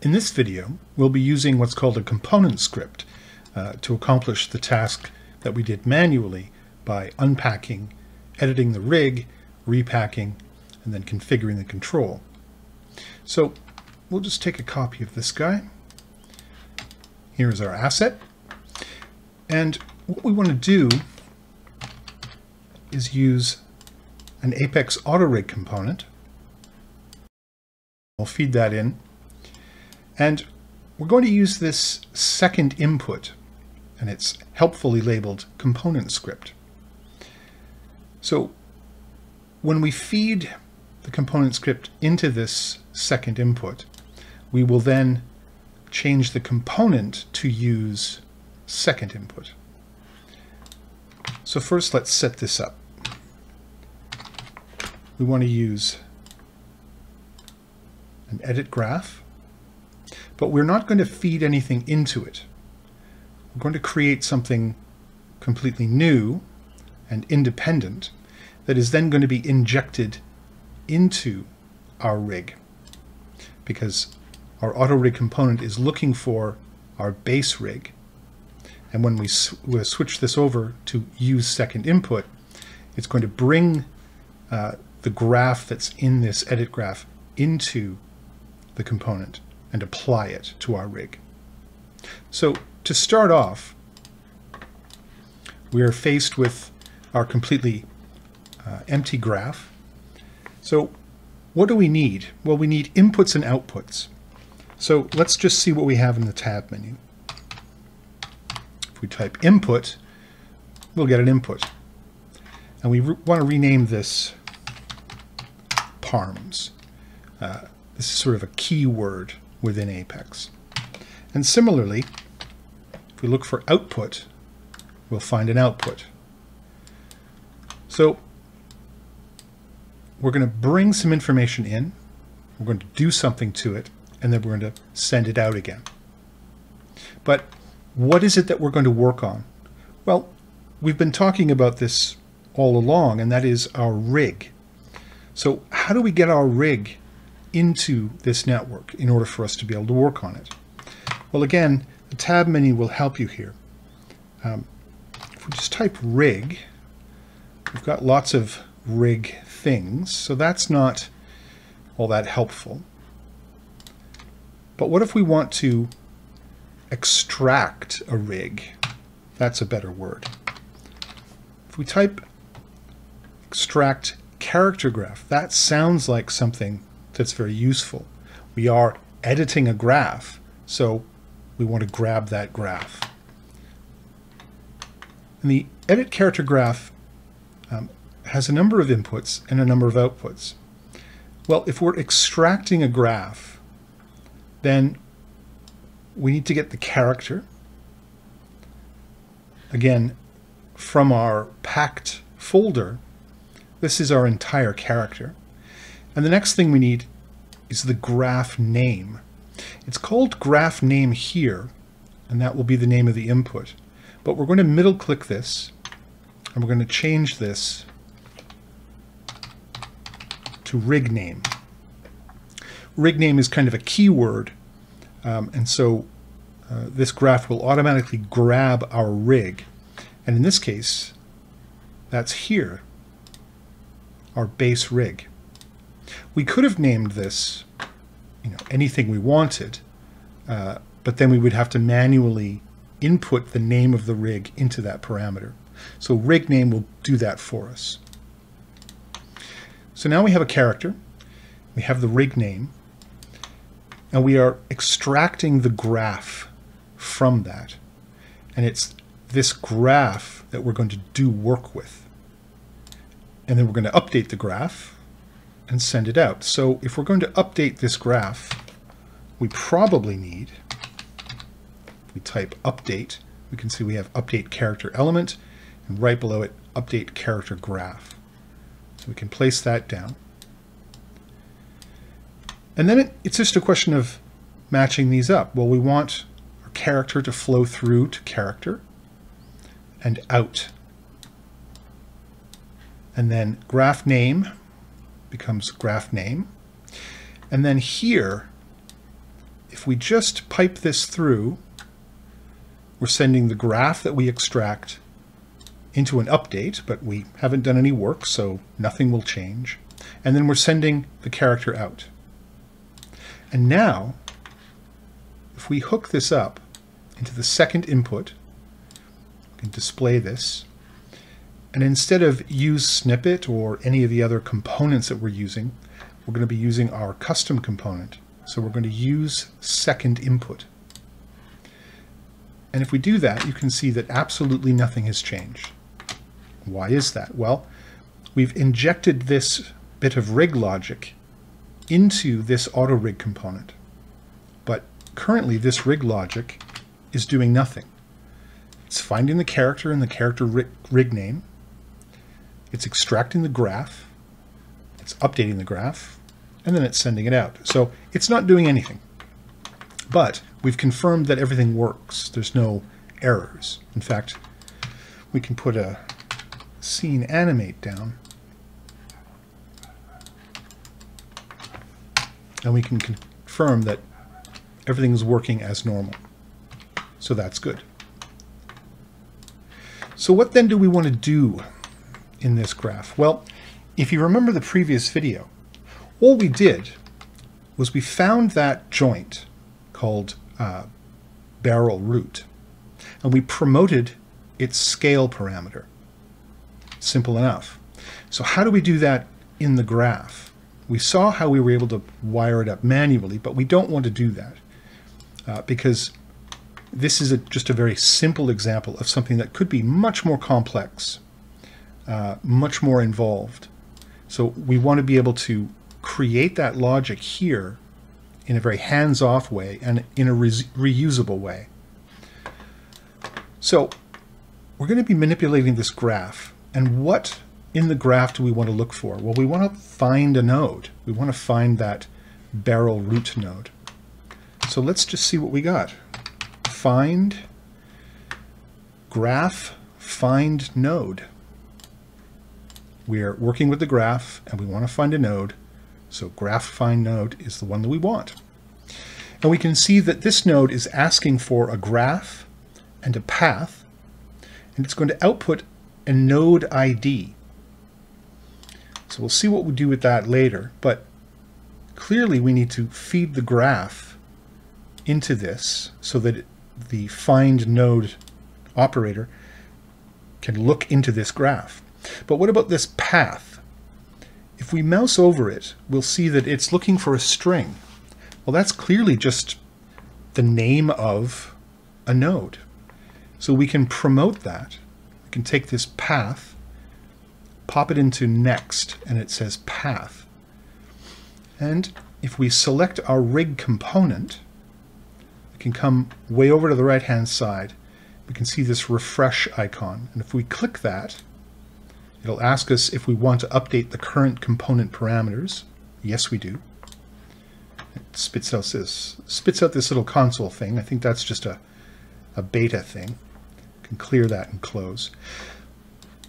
In this video, we'll be using what's called a component script uh, to accomplish the task that we did manually by unpacking, editing the rig, repacking, and then configuring the control. So we'll just take a copy of this guy. Here's our asset. And what we want to do is use an Apex AutoRig component. We'll feed that in and we're going to use this second input, and it's helpfully labeled component script. So when we feed the component script into this second input, we will then change the component to use second input. So first let's set this up. We want to use an edit graph but we're not going to feed anything into it. We're going to create something completely new and independent that is then going to be injected into our rig because our auto rig component is looking for our base rig. And when we sw switch this over to use second input, it's going to bring uh, the graph that's in this edit graph into the component and apply it to our rig. So to start off, we are faced with our completely uh, empty graph. So what do we need? Well, we need inputs and outputs. So let's just see what we have in the tab menu. If we type input, we'll get an input. And we want to rename this parms. Uh, this is sort of a keyword within Apex. And similarly, if we look for output, we'll find an output. So we're going to bring some information in, we're going to do something to it, and then we're going to send it out again. But what is it that we're going to work on? Well, we've been talking about this all along, and that is our rig. So how do we get our rig into this network in order for us to be able to work on it. Well, again, the tab menu will help you here. Um, if we just type rig, we've got lots of rig things, so that's not all that helpful. But what if we want to extract a rig? That's a better word. If we type extract character graph, that sounds like something that's very useful. We are editing a graph, so we want to grab that graph. And the edit character graph um, has a number of inputs and a number of outputs. Well, if we're extracting a graph, then we need to get the character, again, from our packed folder. This is our entire character. And the next thing we need is the graph name. It's called graph name here, and that will be the name of the input. But we're going to middle click this, and we're going to change this to rig name. Rig name is kind of a keyword, um, and so uh, this graph will automatically grab our rig. And in this case, that's here, our base rig. We could have named this, you know, anything we wanted, uh, but then we would have to manually input the name of the rig into that parameter. So rig name will do that for us. So now we have a character, we have the rig name, and we are extracting the graph from that. And it's this graph that we're going to do work with. And then we're going to update the graph and send it out. So if we're going to update this graph, we probably need, we type update, we can see we have update character element, and right below it, update character graph. So we can place that down. And then it, it's just a question of matching these up. Well, we want our character to flow through to character and out. And then graph name, becomes graph name. And then here, if we just pipe this through, we're sending the graph that we extract into an update, but we haven't done any work, so nothing will change. And then we're sending the character out. And now, if we hook this up into the second input, we can display this. And instead of use snippet or any of the other components that we're using, we're going to be using our custom component. So we're going to use second input. And if we do that, you can see that absolutely nothing has changed. Why is that? Well, we've injected this bit of rig logic into this auto rig component. But currently this rig logic is doing nothing. It's finding the character and the character rig, rig name. It's extracting the graph. It's updating the graph. And then it's sending it out. So it's not doing anything. But we've confirmed that everything works. There's no errors. In fact, we can put a scene animate down. And we can confirm that everything is working as normal. So that's good. So what then do we want to do in this graph? Well, if you remember the previous video, all we did was we found that joint called uh, barrel root, and we promoted its scale parameter. Simple enough. So how do we do that in the graph? We saw how we were able to wire it up manually, but we don't want to do that uh, because this is a, just a very simple example of something that could be much more complex, uh, much more involved. So we want to be able to create that logic here in a very hands-off way and in a re reusable way. So we're going to be manipulating this graph. And what in the graph do we want to look for? Well, we want to find a node. We want to find that barrel root node. So let's just see what we got. Find graph find node. We are working with the graph and we want to find a node. So graph find node is the one that we want. And we can see that this node is asking for a graph and a path, and it's going to output a node ID. So we'll see what we do with that later, but clearly we need to feed the graph into this so that the find node operator can look into this graph. But what about this path? If we mouse over it, we'll see that it's looking for a string. Well, that's clearly just the name of a node. So we can promote that. We can take this path, pop it into next, and it says path. And if we select our rig component, we can come way over to the right-hand side. We can see this refresh icon. And if we click that, It'll ask us if we want to update the current component parameters. Yes, we do. It spits out this, spits out this little console thing. I think that's just a, a beta thing. can clear that and close.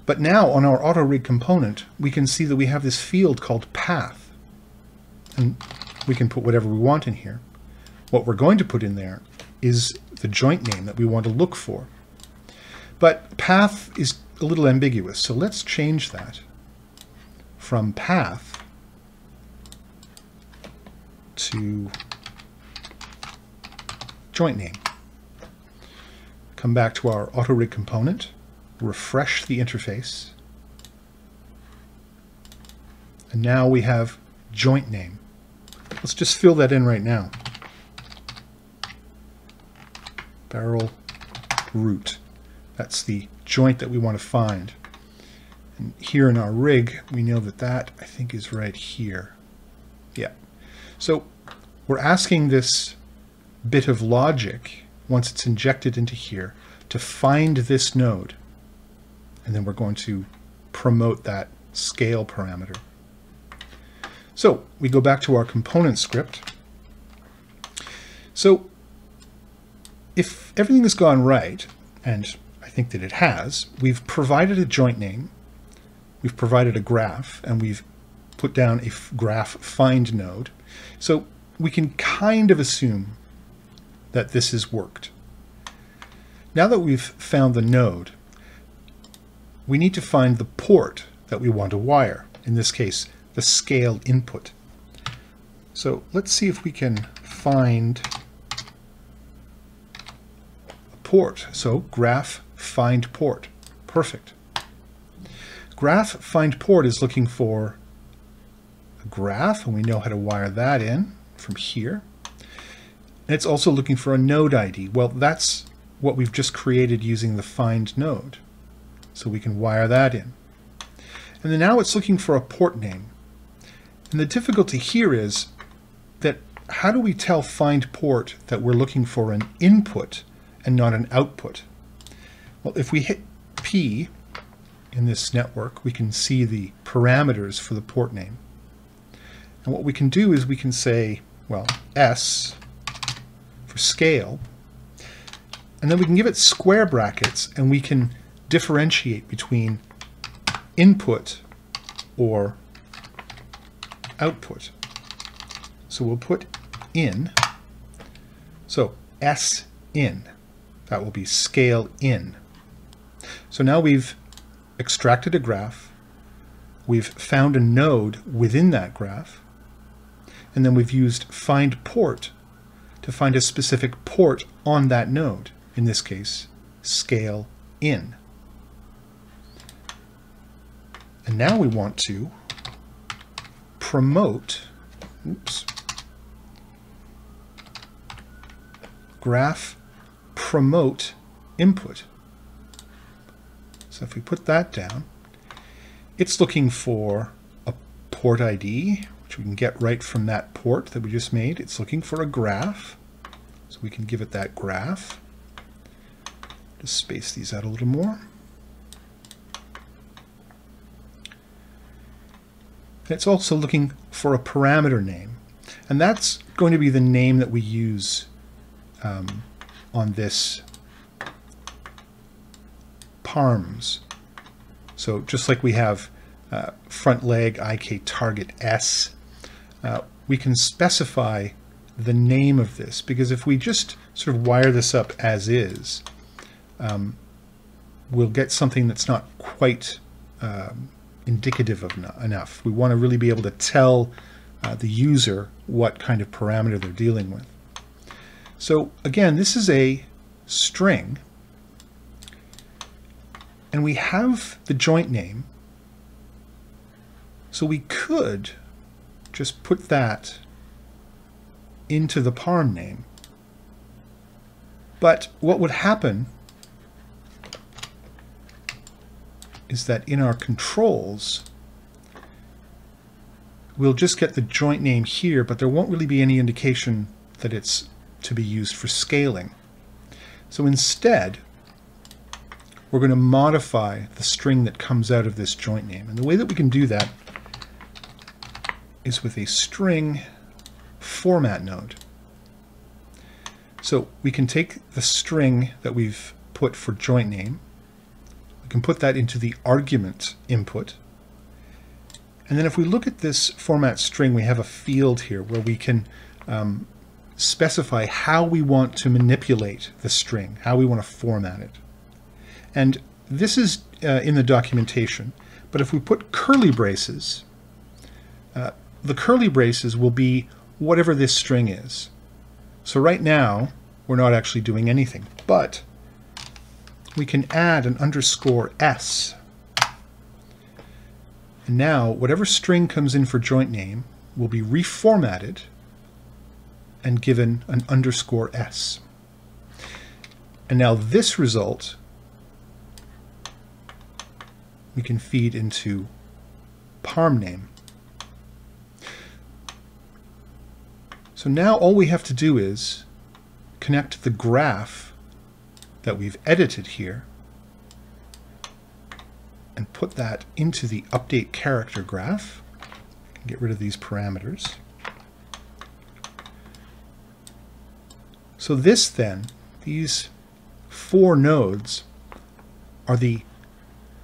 But now on our auto rig component, we can see that we have this field called path. And we can put whatever we want in here. What we're going to put in there is the joint name that we want to look for. But path is a little ambiguous. So let's change that from path to joint name. Come back to our auto rig component, refresh the interface, and now we have joint name. Let's just fill that in right now. Barrel root. That's the joint that we want to find. And here in our rig, we know that that, I think, is right here. Yeah. So we're asking this bit of logic, once it's injected into here, to find this node. And then we're going to promote that scale parameter. So we go back to our component script. So if everything has gone right, and think that it has, we've provided a joint name, we've provided a graph, and we've put down a graph find node. So we can kind of assume that this has worked. Now that we've found the node, we need to find the port that we want to wire, in this case, the scale input. So let's see if we can find a port. So graph find port. Perfect. Graph find port is looking for a graph, and we know how to wire that in from here. And it's also looking for a node ID. Well, that's what we've just created using the find node. So we can wire that in. And then now it's looking for a port name. And the difficulty here is that how do we tell find port that we're looking for an input and not an output? Well, if we hit P in this network, we can see the parameters for the port name. And what we can do is we can say, well, S for scale, and then we can give it square brackets and we can differentiate between input or output. So we'll put in. So S in. That will be scale in. So now we've extracted a graph. We've found a node within that graph. And then we've used find port to find a specific port on that node. In this case, scale in. And now we want to promote, oops, graph promote input. So if we put that down, it's looking for a port ID, which we can get right from that port that we just made. It's looking for a graph, so we can give it that graph. Just space these out a little more. It's also looking for a parameter name. And that's going to be the name that we use um, on this parms. So just like we have uh, front leg IK target S, uh, we can specify the name of this because if we just sort of wire this up as is, um, we'll get something that's not quite um, indicative of enough. We want to really be able to tell uh, the user what kind of parameter they're dealing with. So again, this is a string, and we have the joint name. So we could just put that into the parm name. But what would happen is that in our controls, we'll just get the joint name here, but there won't really be any indication that it's to be used for scaling. So instead, we're going to modify the string that comes out of this joint name. And the way that we can do that is with a string format node. So we can take the string that we've put for joint name we can put that into the argument input. And then if we look at this format string, we have a field here where we can um, specify how we want to manipulate the string, how we want to format it. And this is uh, in the documentation, but if we put curly braces, uh, the curly braces will be whatever this string is. So right now, we're not actually doing anything, but we can add an underscore s. And now, whatever string comes in for joint name will be reformatted and given an underscore s. And now this result we can feed into parm name. So now all we have to do is connect the graph that we've edited here and put that into the update character graph. Get rid of these parameters. So this then, these four nodes are the,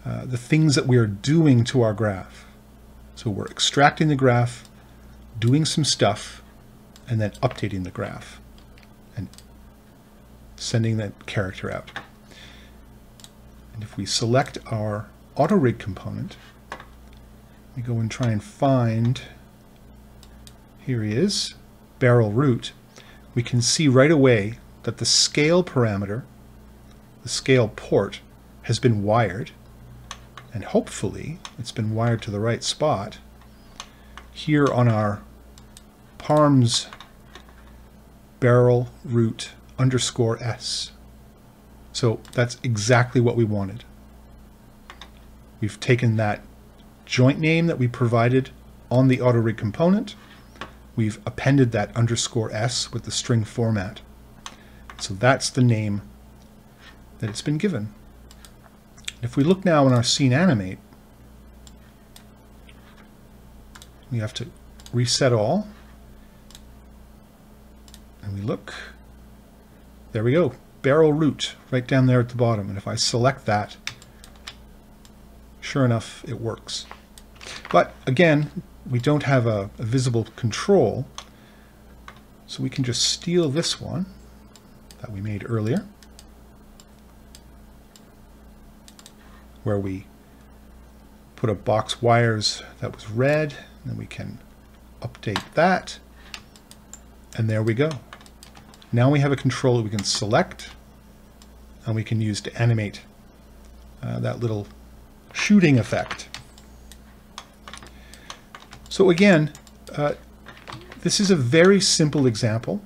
uh, the things that we are doing to our graph. So we're extracting the graph, doing some stuff, and then updating the graph. And sending that character out. And if we select our AutoRig component, we go and try and find, here he is, barrel root, we can see right away that the scale parameter, the scale port, has been wired, and hopefully it's been wired to the right spot. Here on our parms barrel root underscore s. So that's exactly what we wanted. We've taken that joint name that we provided on the AutoRig component. We've appended that underscore s with the string format. So that's the name that it's been given. If we look now in our scene animate, we have to reset all. And we look, there we go, barrel root right down there at the bottom. And if I select that, sure enough, it works. But again, we don't have a, a visible control, so we can just steal this one that we made earlier, where we put a box wires that was red, and we can update that, and there we go. Now we have a control that we can select, and we can use to animate uh, that little shooting effect. So again, uh, this is a very simple example.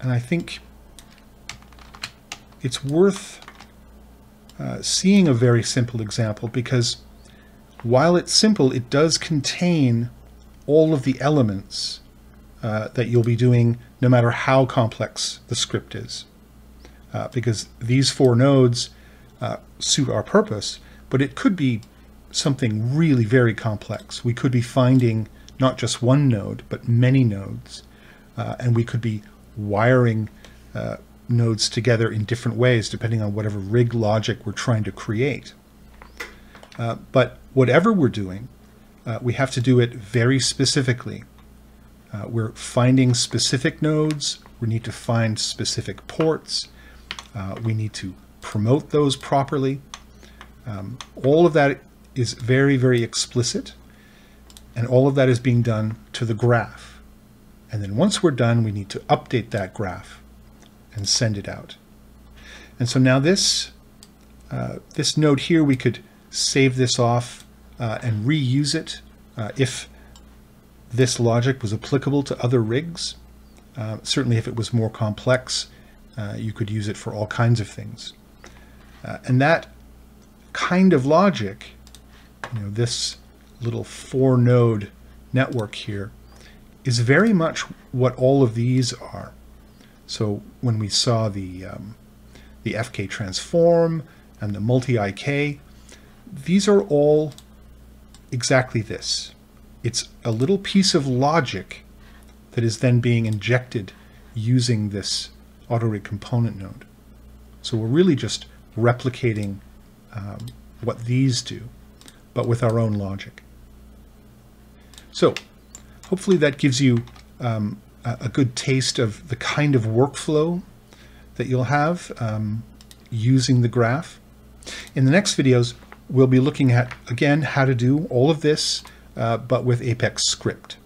And I think it's worth uh, seeing a very simple example because while it's simple, it does contain all of the elements uh, that you'll be doing no matter how complex the script is. Uh, because these four nodes uh, suit our purpose, but it could be something really very complex. We could be finding not just one node, but many nodes, uh, and we could be wiring nodes together in different ways depending on whatever rig logic we're trying to create. Uh, but whatever we're doing, uh, we have to do it very specifically. Uh, we're finding specific nodes, we need to find specific ports, uh, we need to promote those properly. Um, all of that is very, very explicit. And all of that is being done to the graph. And then once we're done, we need to update that graph and send it out. And so now this, uh, this node here, we could save this off uh, and reuse it uh, if this logic was applicable to other rigs. Uh, certainly if it was more complex, uh, you could use it for all kinds of things. And that kind of logic you know, this little four node network here is very much what all of these are. So when we saw the, um, the FK transform and the multi-IK, these are all exactly this. It's a little piece of logic that is then being injected using this AutoRig component node. So we're really just replicating um, what these do but with our own logic. So hopefully that gives you um, a, good taste of the kind of workflow that you'll have um, using the graph. In the next videos, we'll be looking at, again, how to do all of this, uh, but with Apex script.